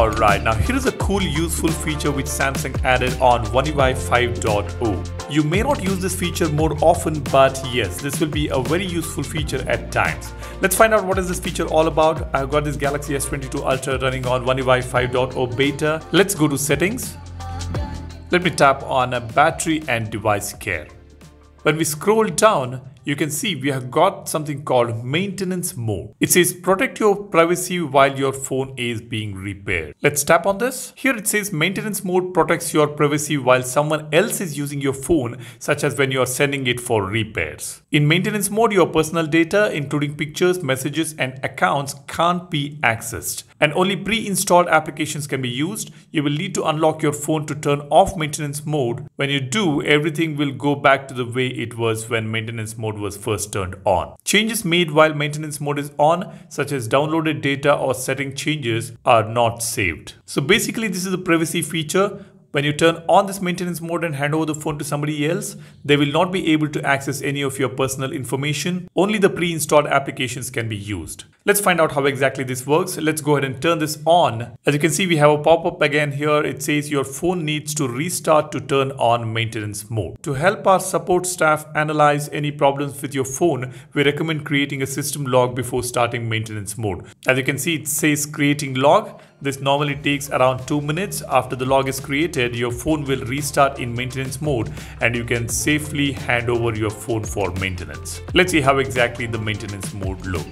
Alright, now here is a cool useful feature which Samsung added on One UI 5.0. You may not use this feature more often but yes, this will be a very useful feature at times. Let's find out what is this feature all about. I've got this Galaxy S22 Ultra running on One UI 5.0 beta. Let's go to settings. Let me tap on battery and device care. When we scroll down, you can see we have got something called maintenance mode. It says protect your privacy while your phone is being repaired. Let's tap on this. Here it says maintenance mode protects your privacy while someone else is using your phone such as when you are sending it for repairs. In maintenance mode your personal data including pictures, messages and accounts can't be accessed and only pre-installed applications can be used. You will need to unlock your phone to turn off maintenance mode. When you do, everything will go back to the way it was when maintenance mode was first turned on. Changes made while maintenance mode is on, such as downloaded data or setting changes, are not saved. So basically this is a privacy feature when you turn on this maintenance mode and hand over the phone to somebody else, they will not be able to access any of your personal information. Only the pre-installed applications can be used. Let's find out how exactly this works. Let's go ahead and turn this on. As you can see, we have a pop-up again here. It says your phone needs to restart to turn on maintenance mode. To help our support staff analyze any problems with your phone, we recommend creating a system log before starting maintenance mode. As you can see, it says creating log. This normally takes around 2 minutes. After the log is created, your phone will restart in maintenance mode and you can safely hand over your phone for maintenance. Let's see how exactly the maintenance mode look.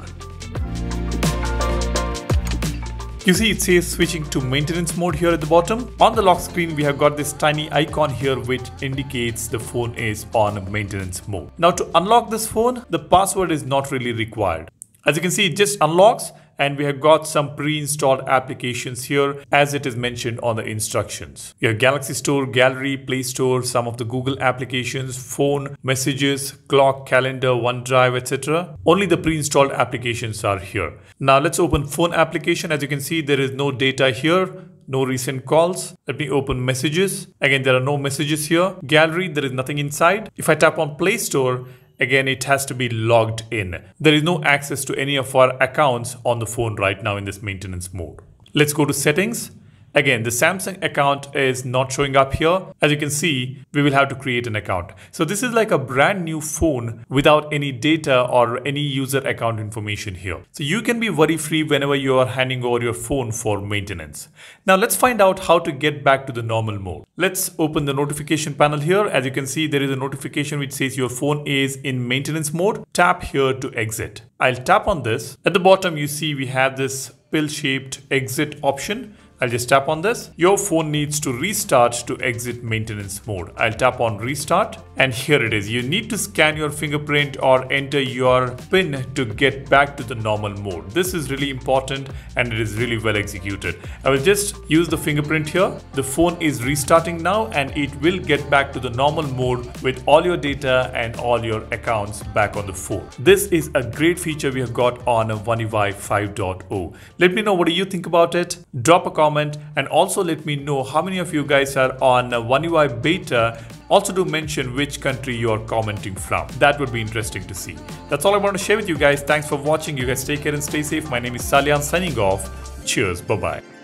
You see it says switching to maintenance mode here at the bottom. On the lock screen we have got this tiny icon here which indicates the phone is on maintenance mode. Now to unlock this phone, the password is not really required. As you can see, it just unlocks and we have got some pre-installed applications here as it is mentioned on the instructions. You have Galaxy Store, Gallery, Play Store, some of the Google applications, phone, messages, clock, calendar, OneDrive, etc. Only the pre-installed applications are here. Now let's open phone application. As you can see, there is no data here no recent calls. Let me open messages. Again, there are no messages here. Gallery, there is nothing inside. If I tap on Play Store, again it has to be logged in. There is no access to any of our accounts on the phone right now in this maintenance mode. Let's go to settings Again, the Samsung account is not showing up here. As you can see, we will have to create an account. So this is like a brand new phone without any data or any user account information here. So you can be worry free whenever you are handing over your phone for maintenance. Now let's find out how to get back to the normal mode. Let's open the notification panel here. As you can see, there is a notification which says your phone is in maintenance mode. Tap here to exit. I'll tap on this. At the bottom, you see we have this pill shaped exit option. I'll just tap on this. Your phone needs to restart to exit maintenance mode. I'll tap on restart and here it is. You need to scan your fingerprint or enter your PIN to get back to the normal mode. This is really important and it is really well executed. I will just use the fingerprint here. The phone is restarting now and it will get back to the normal mode with all your data and all your accounts back on the phone. This is a great feature we have got on a One UI 5.0. Let me know what do you think about it. Drop a comment comment and also let me know how many of you guys are on One UI beta. Also do mention which country you are commenting from. That would be interesting to see. That's all I want to share with you guys. Thanks for watching. You guys take care and stay safe. My name is Salyan signing off. Cheers. Bye-bye.